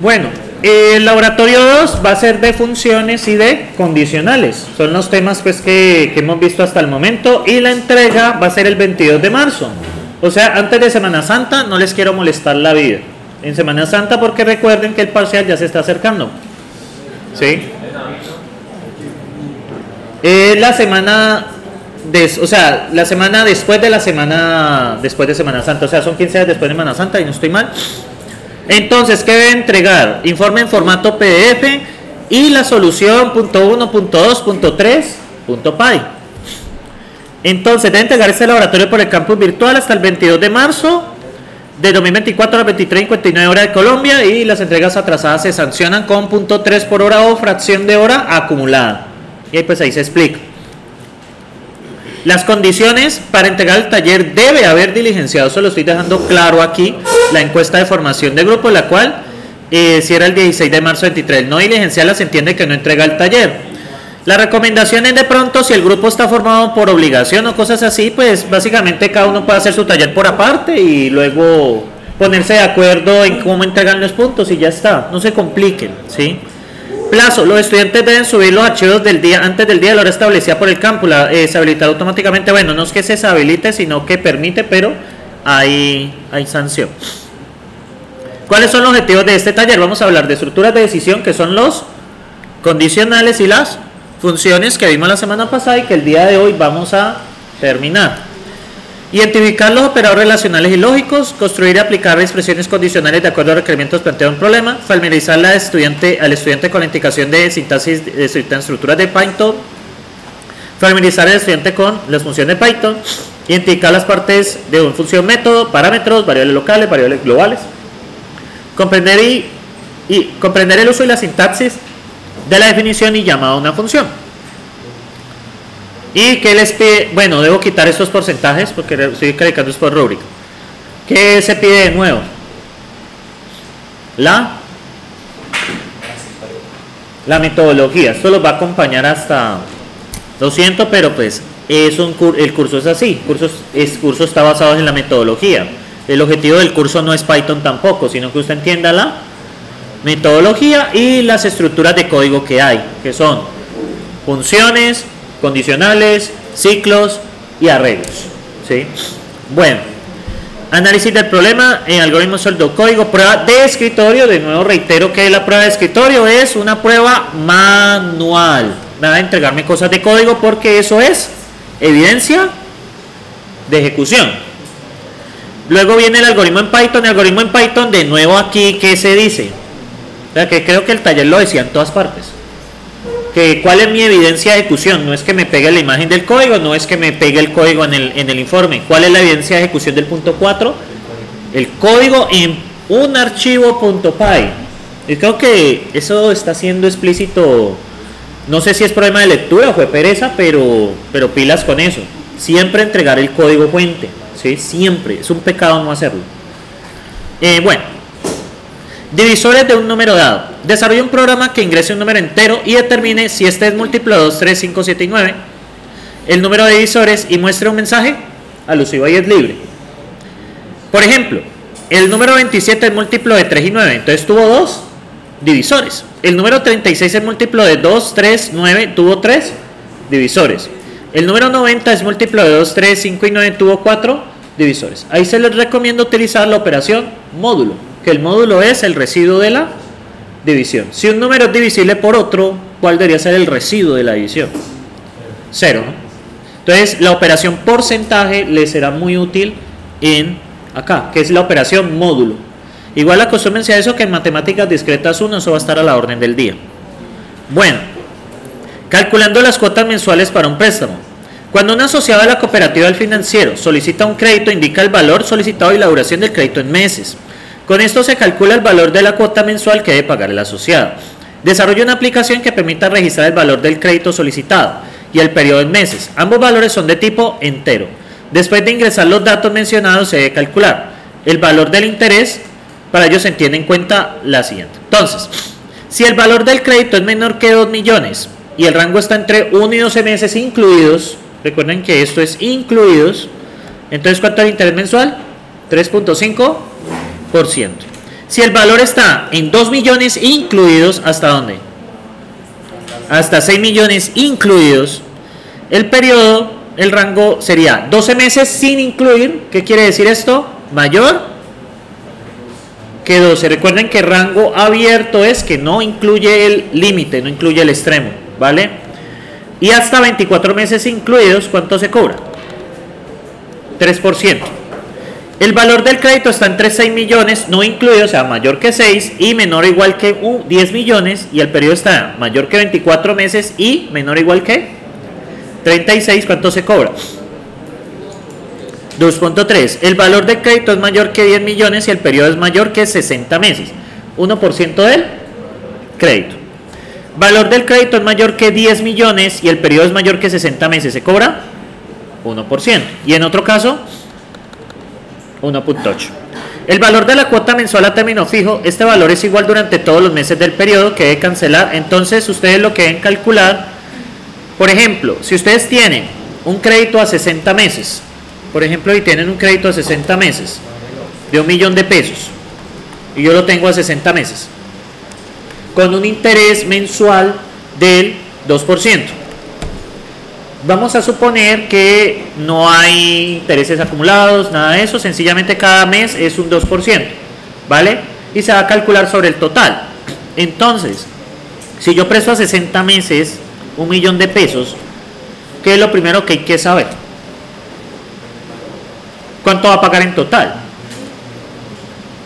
Bueno, el laboratorio 2 va a ser de funciones y de condicionales. Son los temas pues que, que hemos visto hasta el momento. Y la entrega va a ser el 22 de marzo. O sea, antes de Semana Santa no les quiero molestar la vida. En Semana Santa porque recuerden que el parcial ya se está acercando. ¿Sí? Es la semana des- o sea, la semana después de la semana después de Semana Santa, o sea, son 15 días después de Semana Santa y no estoy mal. Entonces, ¿qué debe entregar? Informe en formato PDF y la solución punto .1, punto .2, punto .3, punto .py. Entonces, debe entregar este laboratorio por el campus virtual hasta el 22 de marzo de 2024 a las 23.59 horas de Colombia y las entregas atrasadas se sancionan con punto .3 por hora o fracción de hora acumulada. Y ahí pues ahí se explica. Las condiciones para entregar el taller debe haber diligenciado, eso lo estoy dejando claro aquí, la encuesta de formación de grupo, la cual eh, si era el 16 de marzo 23, no diligenciarla se entiende que no entrega el taller. La recomendación es de pronto, si el grupo está formado por obligación o cosas así, pues básicamente cada uno puede hacer su taller por aparte y luego ponerse de acuerdo en cómo entregan los puntos y ya está, no se compliquen, ¿sí? Plazo, los estudiantes deben subir los archivos del día antes del día de la hora establecida por el campus, la, eh, automáticamente, bueno, no es que se deshabilite, sino que permite, pero hay, hay sanción. ¿Cuáles son los objetivos de este taller? Vamos a hablar de estructuras de decisión, que son los condicionales y las funciones que vimos la semana pasada y que el día de hoy vamos a terminar. Identificar los operadores relacionales y lógicos, construir y aplicar expresiones condicionales de acuerdo a requerimientos planteados en un problema, familiarizar al estudiante, al estudiante con la indicación de sintaxis de estructuras de Python, familiarizar al estudiante con las funciones de Python, identificar las partes de una función método, parámetros, variables locales, variables globales, comprender y, y comprender el uso y la sintaxis de la definición y llamado a una función. Y que les pide, bueno, debo quitar estos porcentajes porque estoy calificando por rúbrica. ¿Qué se pide de nuevo? La la metodología. Esto los va a acompañar hasta lo siento, pero pues es un el curso es así. Curso es curso está basado en la metodología. El objetivo del curso no es Python tampoco, sino que usted entienda la metodología y las estructuras de código que hay, que son funciones, condicionales, ciclos y arreglos. ¿sí? Bueno, análisis del problema en algoritmo sueldo código, prueba de escritorio. De nuevo reitero que la prueba de escritorio es una prueba manual. Nada de entregarme cosas de código porque eso es evidencia de ejecución. Luego viene el algoritmo en Python. El algoritmo en Python, de nuevo aquí, ¿qué se dice? O sea, que creo que el taller lo decía en todas partes. Que cuál es mi evidencia de ejecución. No es que me pegue la imagen del código, no es que me pegue el código en el, en el informe. ¿Cuál es la evidencia de ejecución del punto 4? El código en un archivo .py. Y creo que eso está siendo explícito. No sé si es problema de lectura o fue pereza, pero, pero pilas con eso. Siempre entregar el código fuente. ¿sí? Siempre. Es un pecado no hacerlo. Eh, bueno. Divisores de un número dado. Desarrolla un programa que ingrese un número entero y determine si este es múltiplo de 2, 3, 5, 7 y 9. El número de divisores y muestre un mensaje alusivo y es libre. Por ejemplo, el número 27 es múltiplo de 3 y 9. Entonces tuvo dos divisores. El número 36 es múltiplo de 2, 3, 9. Tuvo tres divisores. El número 90 es múltiplo de 2, 3, 5 y 9. Tuvo cuatro divisores. Ahí se les recomienda utilizar la operación módulo que el módulo es el residuo de la división. Si un número es divisible por otro, ¿cuál debería ser el residuo de la división? Cero. ¿no? Entonces, la operación porcentaje le será muy útil en acá, que es la operación módulo. Igual acostúmense a eso que en matemáticas discretas 1 eso va a estar a la orden del día. Bueno, calculando las cuotas mensuales para un préstamo. Cuando un asociado de la cooperativa del financiero solicita un crédito, indica el valor solicitado y la duración del crédito en meses. Con esto se calcula el valor de la cuota mensual que debe pagar el asociado. Desarrolla una aplicación que permita registrar el valor del crédito solicitado y el periodo en meses. Ambos valores son de tipo entero. Después de ingresar los datos mencionados se debe calcular el valor del interés. Para ello se tiene en cuenta la siguiente. Entonces, si el valor del crédito es menor que 2 millones y el rango está entre 1 y 12 meses incluidos, recuerden que esto es incluidos, entonces ¿cuánto es el interés mensual? 3.5%. Si el valor está en 2 millones incluidos, ¿hasta dónde? Hasta 6 millones incluidos. El periodo, el rango sería 12 meses sin incluir. ¿Qué quiere decir esto? Mayor que 12. Recuerden que rango abierto es que no incluye el límite, no incluye el extremo. ¿Vale? Y hasta 24 meses incluidos, ¿cuánto se cobra? 3%. El valor del crédito está entre 6 millones, no incluido, o sea, mayor que 6 y menor o igual que 10 millones. Y el periodo está mayor que 24 meses y menor o igual que 36. ¿Cuánto se cobra? 2.3. El valor del crédito es mayor que 10 millones y el periodo es mayor que 60 meses. 1% del crédito. Valor del crédito es mayor que 10 millones y el periodo es mayor que 60 meses. ¿Se cobra? 1%. Y en otro caso, 1.8. El valor de la cuota mensual a término fijo, este valor es igual durante todos los meses del periodo que debe cancelar. Entonces ustedes lo que deben calcular, por ejemplo, si ustedes tienen un crédito a 60 meses, por ejemplo, y tienen un crédito a 60 meses de un millón de pesos, y yo lo tengo a 60 meses, con un interés mensual del 2% vamos a suponer que no hay intereses acumulados, nada de eso, sencillamente cada mes es un 2%, ¿vale? Y se va a calcular sobre el total. Entonces, si yo presto a 60 meses un millón de pesos, ¿qué es lo primero que hay que saber? ¿Cuánto va a pagar en total?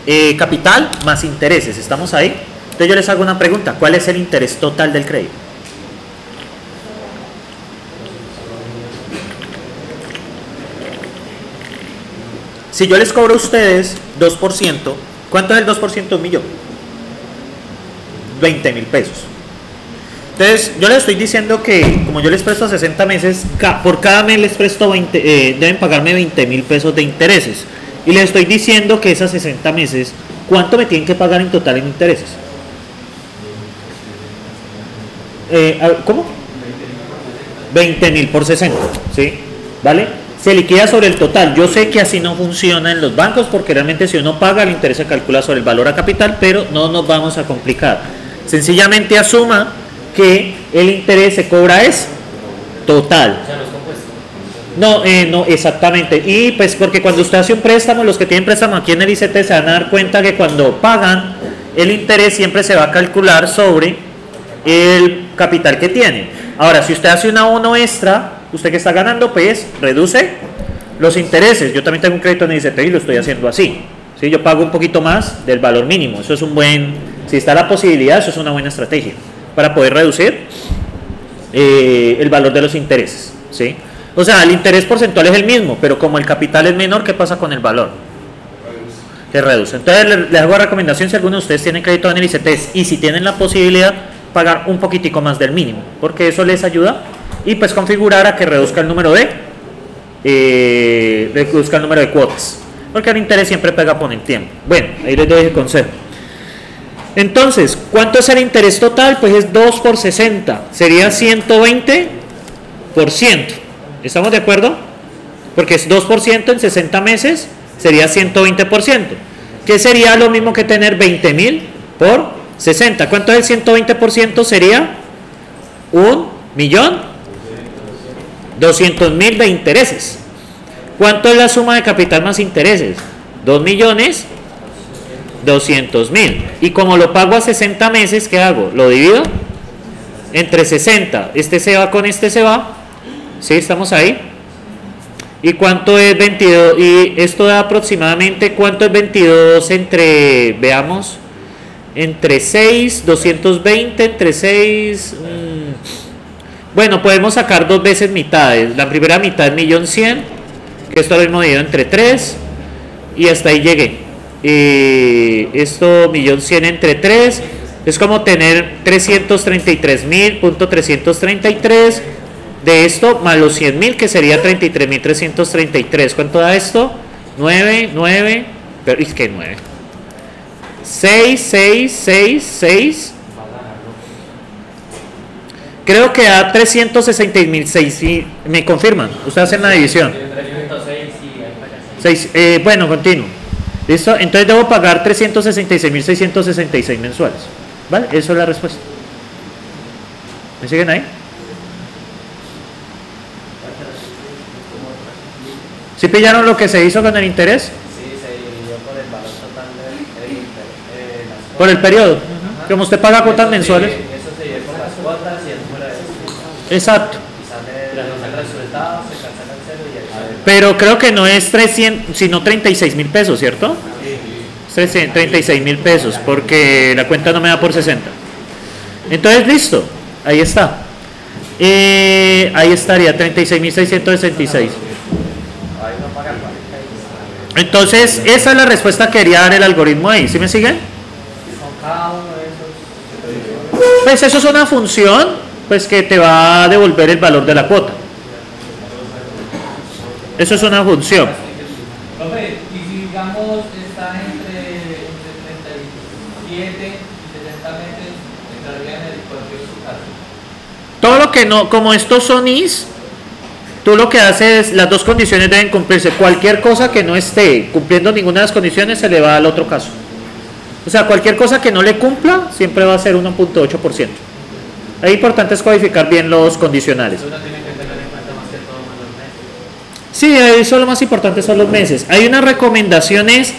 Eh, capital más intereses, ¿estamos ahí? Entonces yo les hago una pregunta, ¿cuál es el interés total del crédito? Si yo les cobro a ustedes 2%, ¿cuánto es el 2% de un millón? 20 mil pesos. Entonces, yo les estoy diciendo que como yo les presto 60 meses, por cada mes les presto 20, eh, deben pagarme 20 mil pesos de intereses. Y les estoy diciendo que esas 60 meses, ¿cuánto me tienen que pagar en total en intereses? Eh, ¿Cómo? 20 mil por 60, ¿sí? ¿Vale? se liquida sobre el total. Yo sé que así no funciona en los bancos porque realmente si uno paga el interés se calcula sobre el valor a capital, pero no nos vamos a complicar. Sencillamente asuma que el interés se cobra es total. No, eh, no, exactamente. Y pues porque cuando usted hace un préstamo, los que tienen préstamo aquí en el ICT se van a dar cuenta que cuando pagan, el interés siempre se va a calcular sobre el capital que tiene. Ahora, si usted hace un abono extra, usted que está ganando, pues reduce los intereses. Yo también tengo un crédito en ICT y lo estoy haciendo así. ¿sí? Yo pago un poquito más del valor mínimo. Eso es un buen, si está la posibilidad, eso es una buena estrategia para poder reducir eh, el valor de los intereses. ¿sí? O sea, el interés porcentual es el mismo, pero como el capital es menor, ¿qué pasa con el valor? Que reduce. Entonces les hago la recomendación si alguno de ustedes tiene crédito en el ICT y si tienen la posibilidad, pagar un poquitico más del mínimo, porque eso les ayuda y pues configurar a que reduzca el número de eh, reduzca el número de cuotas porque el interés siempre pega por el tiempo bueno, ahí les doy el consejo entonces, ¿cuánto es el interés total? Pues es 2 por 60 sería 120% ¿estamos de acuerdo? porque es 2% en 60 meses sería 120% que sería lo mismo que tener 20 mil por 60 ¿cuánto es el 120%? sería un millón 200 mil de intereses. ¿Cuánto es la suma de capital más intereses? 2 millones 200 mil. Y como lo pago a 60 meses, ¿qué hago? Lo divido entre 60. Este se va con este se va. ¿Sí? ¿Estamos ahí? ¿Y cuánto es 22? Y esto da aproximadamente, ¿cuánto es 22 entre, veamos, entre 6, 220, entre 6... Bueno, podemos sacar dos veces mitades. La primera mitad es millón cien, que esto lo hemos dividido entre 3 y hasta ahí llegué. Y esto millón cien entre 3 es como tener 333 mil punto 333 de esto más los 100 mil que sería 33 mil 333. ¿Cuánto da esto? 9, 9, pero es que 9. 6, 6, 6, 6 Creo que a 366 me confirman. Ustedes hacen la división. 6, eh, bueno, continuo. ¿Listo? Entonces debo pagar 366.666 mensuales. ¿Vale? Eso es la respuesta. ¿Me siguen ahí? ¿Sí pillaron lo que se hizo con el interés? Sí, se dividió por el valor total del eh, las Por el periodo. Como usted paga cuotas Eso se mensuales. divide- Eso se divide por las cuotas y el número de. Exacto. Y sale el resultado, se cancela el cero y el Pero creo que no es 300, sino 36 mil pesos, ¿cierto? Es 300 36 mil pesos, porque la cuenta no me da por 60. Entonces, listo. Ahí está. Eh, ahí estaría, 36.666. Ahí no paga 40 y Entonces, esa es la respuesta que quería dar el algoritmo ahí. ¿Sí me siguen? Pues eso es una función pues que te va a devolver el valor de la cuota. Eso es una función. Profe, y si digamos está entre, entre 37 y 60 meses, entraría en el cualquier su caso. Todo lo que no, como estos son is, tú lo que haces, las dos condiciones deben cumplirse. Cualquier cosa que no esté cumpliendo ninguna de las condiciones se le va al otro caso. O sea, cualquier cosa que no le cumpla siempre va a ser 1.8%. Es importante es codificar bien los condicionales. Uno tiene que tener en cuenta más que todo los meses. Sí, eso lo más importante son los meses. Hay unas recomendaciones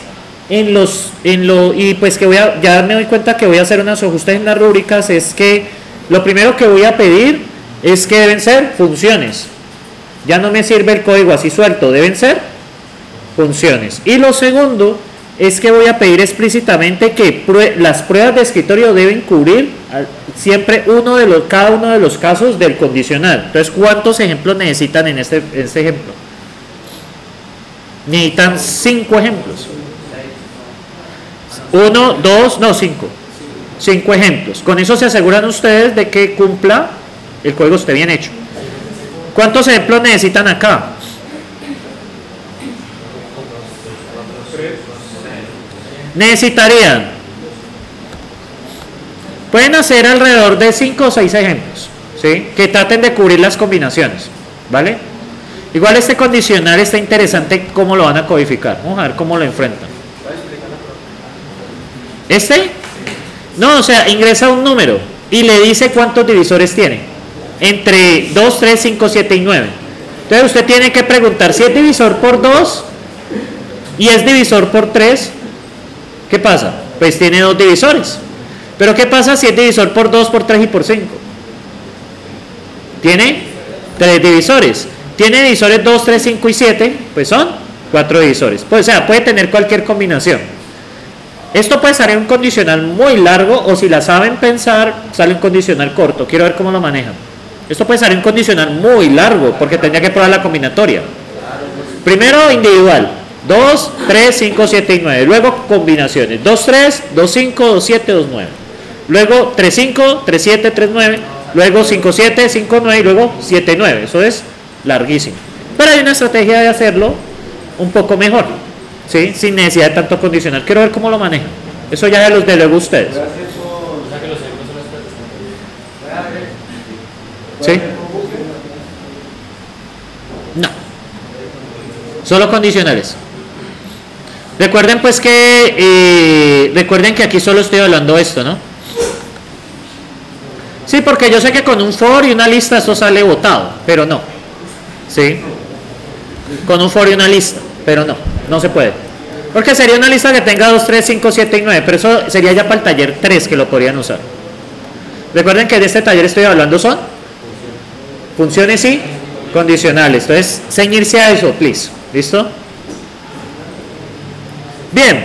en los, en lo, y pues que voy a, ya me doy cuenta que voy a hacer unos ajustes en las rúbricas, es que lo primero que voy a pedir es que deben ser funciones. Ya no me sirve el código así suelto, deben ser funciones. Y lo segundo es que voy a pedir explícitamente que prue- las pruebas de escritorio deben cubrir siempre uno de los, cada uno de los casos del condicional. Entonces, ¿cuántos ejemplos necesitan en este, en este ejemplo? Necesitan cinco ejemplos. Uno, dos, no, cinco. Cinco ejemplos. Con eso se aseguran ustedes de que cumpla el código esté bien hecho. ¿Cuántos ejemplos necesitan acá? Necesitarían. Pueden hacer alrededor de 5 o 6 ejemplos, ¿sí? Que traten de cubrir las combinaciones, ¿vale? Igual este condicional está interesante cómo lo van a codificar. Vamos a ver cómo lo enfrentan. ¿Este? No, o sea, ingresa un número y le dice cuántos divisores tiene. Entre 2, 3, 5, 7 y 9. Entonces usted tiene que preguntar si es divisor por 2 y es divisor por 3. ¿Qué pasa? Pues tiene dos divisores. Pero ¿qué pasa si es divisor por 2, por 3 y por 5? Tiene tres divisores. Tiene divisores 2, 3, 5 y 7, pues son cuatro divisores. Pues, o sea, puede tener cualquier combinación. Esto puede salir un condicional muy largo o si la saben pensar, sale un condicional corto. Quiero ver cómo lo manejan. Esto puede salir un condicional muy largo porque tendría que probar la combinatoria. Primero individual. 2, 3, 5, 7 y 9. Luego combinaciones. 2, 3, 2, 5, 2, 7, 2, 9. Luego 3, 5, 3, 7, 3, 9. Luego 5, 7, 5, 9 y luego 7, 9. Eso es larguísimo. Pero hay una estrategia de hacerlo un poco mejor. ¿sí? Sin necesidad de tanto condicional. Quiero ver cómo lo manejan. Eso ya los delego a ustedes. ¿Sí? No. Solo condicionales. Recuerden pues que eh, recuerden que aquí solo estoy hablando esto, ¿no? Sí, porque yo sé que con un for y una lista eso sale votado, pero no. ¿Sí? Con un for y una lista, pero no, no se puede. Porque sería una lista que tenga 2, 3, 5, 7 y 9, pero eso sería ya para el taller 3 que lo podrían usar. Recuerden que de este taller estoy hablando son funciones y condicionales. Entonces, ceñirse a eso, please. ¿Listo? Bien.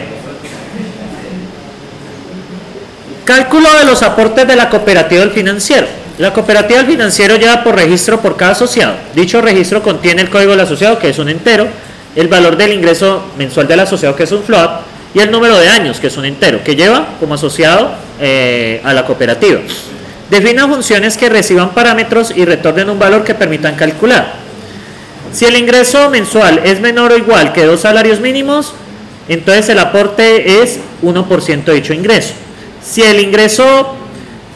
Cálculo de los aportes de la cooperativa del financiero. La cooperativa del financiero lleva por registro por cada asociado. Dicho registro contiene el código del asociado, que es un entero, el valor del ingreso mensual del asociado, que es un float, y el número de años, que es un entero, que lleva como asociado eh, a la cooperativa. Defina funciones que reciban parámetros y retornen un valor que permitan calcular. Si el ingreso mensual es menor o igual que dos salarios mínimos, entonces el aporte es 1% de dicho ingreso. Si el ingreso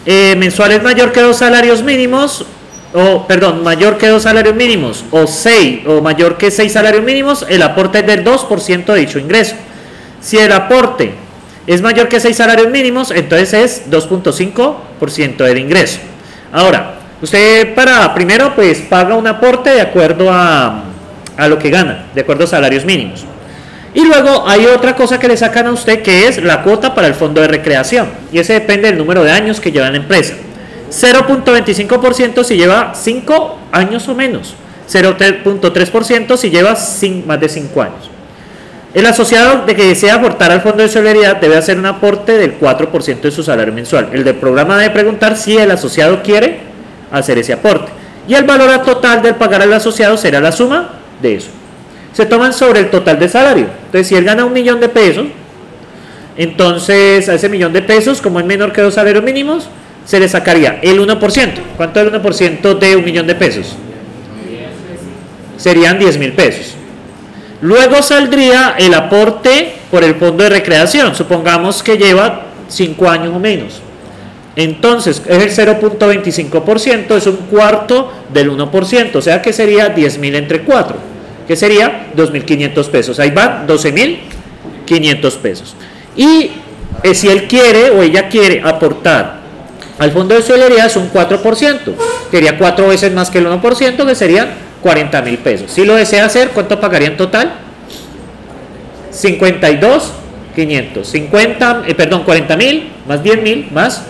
eh, mensual es mayor que dos salarios mínimos, o perdón, mayor que dos salarios mínimos, o seis, o mayor que seis salarios mínimos, el aporte es del 2% de dicho ingreso. Si el aporte es mayor que 6 salarios mínimos, entonces es 2.5% del ingreso. Ahora, usted para primero pues paga un aporte de acuerdo a, a lo que gana, de acuerdo a salarios mínimos. Y luego hay otra cosa que le sacan a usted que es la cuota para el fondo de recreación. Y ese depende del número de años que lleva la empresa. 0.25% si lleva 5 años o menos. 0.3% si lleva más de 5 años. El asociado de que desea aportar al fondo de solidaridad debe hacer un aporte del 4% de su salario mensual. El del programa debe preguntar si el asociado quiere hacer ese aporte. Y el valor total del pagar al asociado será la suma de eso se toman sobre el total de salario. Entonces, si él gana un millón de pesos, entonces a ese millón de pesos, como es menor que dos salarios mínimos, se le sacaría el 1%. ¿Cuánto es el 1% de un millón de pesos? Serían 10 mil pesos. Luego saldría el aporte por el fondo de recreación. Supongamos que lleva 5 años o menos. Entonces, es el 0.25%, es un cuarto del 1%, o sea que sería 10 mil entre 4 que sería 2.500 pesos. Ahí van 12.500 pesos. Y eh, si él quiere o ella quiere aportar al fondo de solidaridad es un 4%, sería cuatro veces más que el 1%, que serían 40 mil pesos. Si lo desea hacer, ¿cuánto pagaría en total? 52, 500. 50, eh, perdón, 40 mil más 10 mil más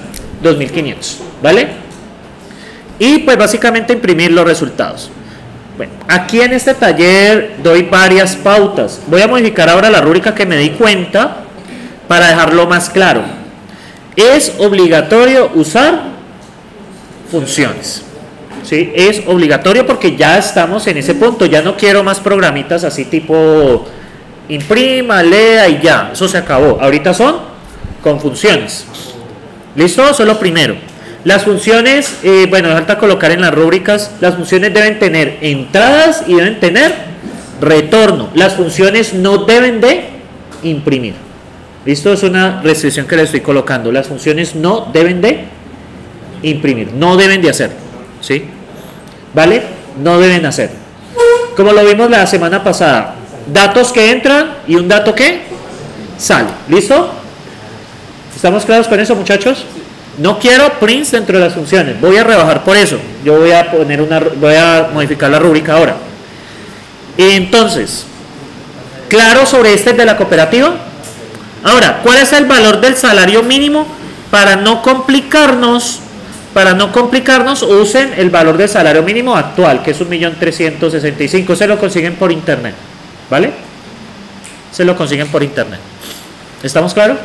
2.500, ¿vale? Y pues básicamente imprimir los resultados. Bueno, aquí en este taller doy varias pautas. Voy a modificar ahora la rúbrica que me di cuenta para dejarlo más claro. Es obligatorio usar funciones. ¿sí? Es obligatorio porque ya estamos en ese punto. Ya no quiero más programitas así tipo imprima, lea y ya. Eso se acabó. Ahorita son con funciones. ¿Listo? Eso es lo primero. Las funciones, eh, bueno, falta colocar en las rúbricas, las funciones deben tener entradas y deben tener retorno. Las funciones no deben de imprimir. ¿Listo? Es una restricción que le estoy colocando. Las funciones no deben de imprimir, no deben de hacer. ¿Sí? ¿Vale? No deben hacer. Como lo vimos la semana pasada, datos que entran y un dato que sale. ¿Listo? ¿Estamos claros con eso, muchachos? No quiero prints dentro de las funciones. Voy a rebajar por eso. Yo voy a poner una voy a modificar la rúbrica ahora. Entonces, claro sobre este de la cooperativa. Ahora, ¿cuál es el valor del salario mínimo? Para no complicarnos, para no complicarnos, usen el valor del salario mínimo actual, que es 1.365. Se lo consiguen por internet. ¿Vale? Se lo consiguen por internet. ¿Estamos claros?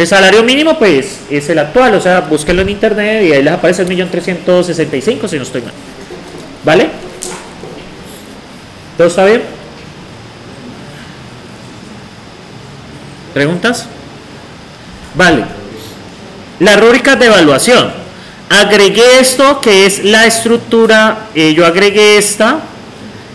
El salario mínimo, pues, es el actual, o sea, búsquenlo en internet y ahí les aparece el millón trescientos sesenta y cinco, si no estoy mal. ¿Vale? ¿Todo está bien? ¿Preguntas? Vale. La rúbrica de evaluación. Agregué esto que es la estructura, eh, yo agregué esta,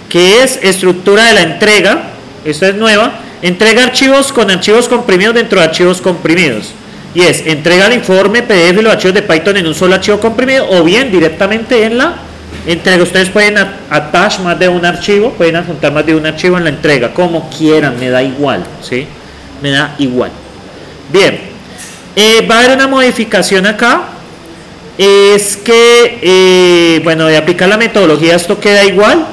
que es estructura de la entrega, esta es nueva, Entrega archivos con archivos comprimidos dentro de archivos comprimidos. Y es entrega el informe PDF y los archivos de Python en un solo archivo comprimido o bien directamente en la entrega. Ustedes pueden attach más de un archivo, pueden adjuntar más de un archivo en la entrega, como quieran, me da igual, ¿sí? Me da igual. Bien, eh, va a haber una modificación acá. Es que, eh, bueno, de aplicar la metodología esto queda igual.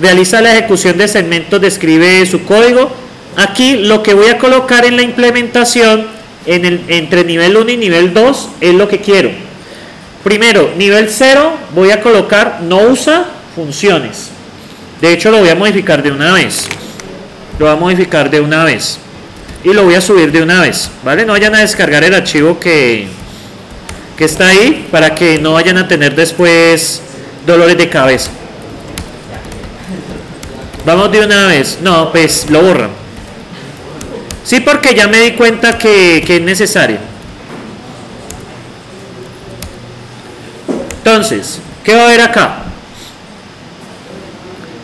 Realiza la ejecución de segmentos, describe su código Aquí lo que voy a colocar en la implementación entre nivel 1 y nivel 2 es lo que quiero. Primero, nivel 0 voy a colocar no usa funciones. De hecho lo voy a modificar de una vez. Lo voy a modificar de una vez. Y lo voy a subir de una vez. ¿Vale? No vayan a descargar el archivo que, que está ahí para que no vayan a tener después dolores de cabeza. Vamos de una vez. No, pues lo borran. Sí, porque ya me di cuenta que, es necesario. Entonces, ¿qué va a haber acá?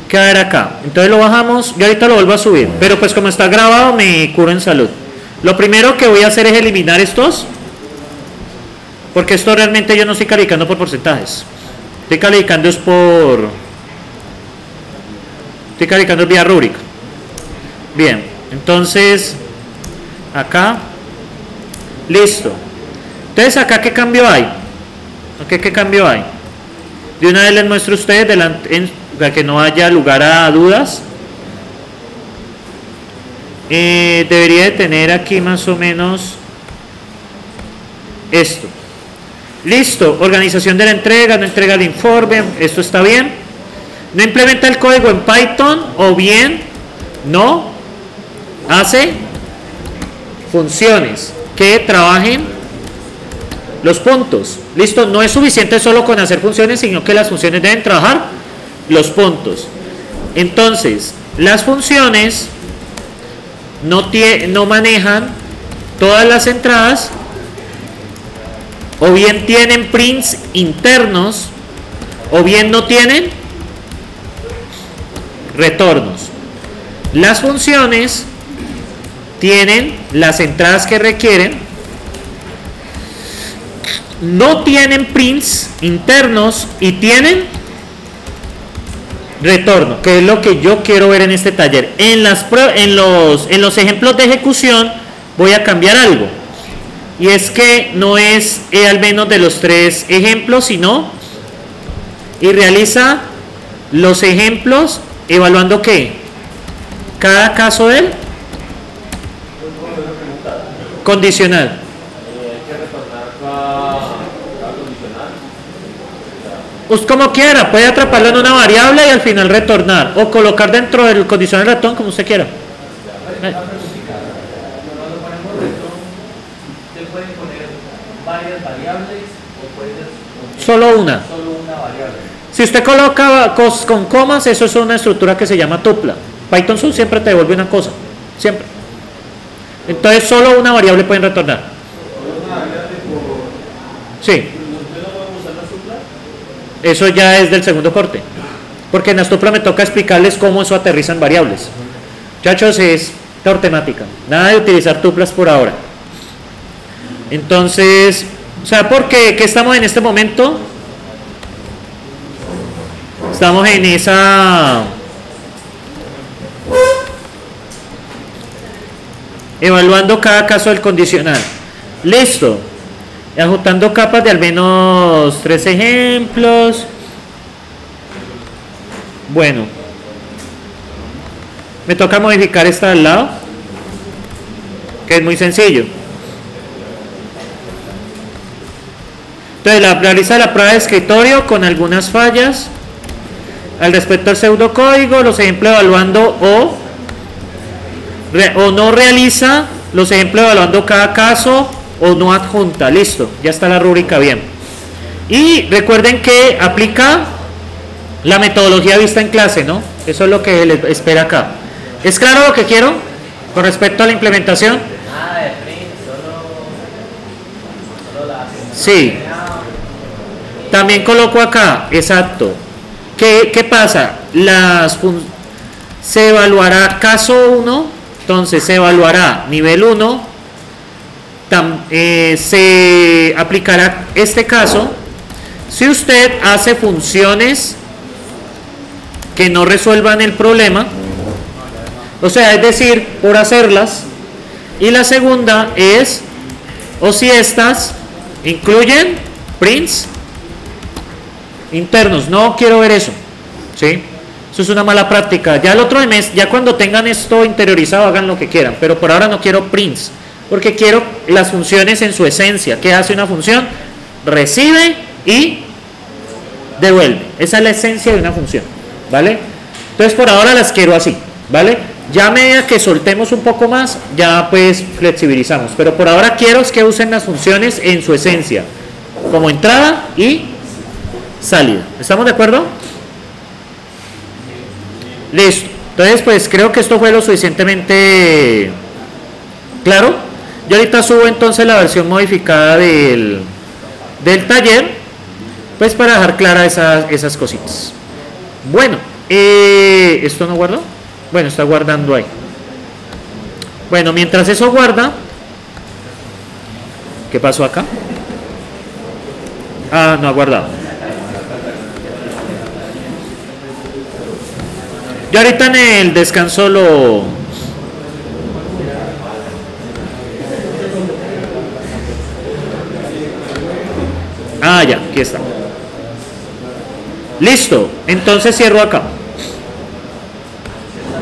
¿Qué va a haber acá? Entonces lo bajamos, yo ahorita lo vuelvo a subir, pero pues como está grabado me curo en salud. Lo primero que voy a hacer es eliminar estos, porque esto realmente yo no estoy calificando por porcentajes. Estoy calificando es por... Estoy calificando vía rúbrica. Bien. Entonces, acá, listo. Entonces, acá, ¿qué cambio hay? ¿Qué, qué cambio hay? De una vez les muestro a ustedes para que no haya lugar a dudas. Eh, debería de tener aquí más o menos esto. Listo, organización de la entrega, no entrega el informe, esto está bien. No implementa el código en Python o bien no hace funciones que trabajen los puntos. Listo, no es suficiente solo con hacer funciones, sino que las funciones deben trabajar los puntos. Entonces, las funciones no, no manejan todas las entradas o bien tienen prints internos o bien no tienen retornos. Las funciones tienen las entradas que requieren, no tienen prints internos y tienen retorno, que es lo que yo quiero ver en este taller. En, los, ejemplos de ejecución voy a cambiar algo. Y es que no es eh, al menos de los tres ejemplos, sino y realiza los ejemplos evaluando qué? Cada caso del condicional. Pues como quiera, puede atraparlo en una variable y al final retornar. O colocar dentro del condicional ratón como usted quiera. ¿usted Solo una. Si usted coloca con comas, eso es una estructura que se llama tupla. Python Sub siempre te devuelve una cosa. Siempre. Entonces solo una variable pueden retornar. Sí. Eso ya es del segundo corte. Porque en Astupla me toca explicarles cómo eso aterriza en variables. Muchachos, es por temática. Nada de utilizar tuplas por ahora. Entonces, o sea, ¿por qué? ¿Qué estamos en este momento? Estamos en esa... Evaluando cada caso del condicional. Listo. Ajustando capas de al menos tres ejemplos. Bueno. Me toca modificar esta al lado. Que es muy sencillo. Entonces, la, realiza la prueba de escritorio con algunas fallas. Al respecto al pseudocódigo, los ejemplos evaluando o, o no realiza los ejemplos evaluando cada caso o no adjunta. Listo, ya está la rúbrica bien. Y recuerden que aplica la metodología vista en clase, ¿no? Eso es lo que les espera acá. ¿Es claro lo que quiero con respecto a la implementación? Sí. También coloco acá, exacto. ¿Qué, qué pasa? Las se evaluará caso 1, entonces se evaluará nivel 1, tam- eh, se aplicará este caso si usted hace funciones que no resuelvan el problema, o sea, es decir, por hacerlas, y la segunda es, o si estas incluyen prints internos. No quiero ver eso. ¿Sí? Eso es una mala práctica. Ya el otro mes, ya cuando tengan esto interiorizado, hagan lo que quieran. Pero por ahora no quiero prints. Porque quiero las funciones en su esencia. ¿Qué hace una función? Recibe y devuelve. Esa es la esencia de una función. ¿Vale? Entonces por ahora las quiero así. ¿Vale? Ya a medida que soltemos un poco más, ya pues flexibilizamos. Pero por ahora quiero que usen las funciones en su esencia. Como entrada y salida. ¿Estamos de acuerdo? Listo. Entonces, pues creo que esto fue lo suficientemente claro. Yo ahorita subo entonces la versión modificada del, del taller, pues para dejar claras esas, esas cositas. Bueno, eh, ¿esto no guardó? Bueno, está guardando ahí. Bueno, mientras eso guarda, ¿qué pasó acá? Ah, no ha guardado. Yo ahorita en el descanso lo. Ah, ya, aquí está. Listo. Entonces cierro acá.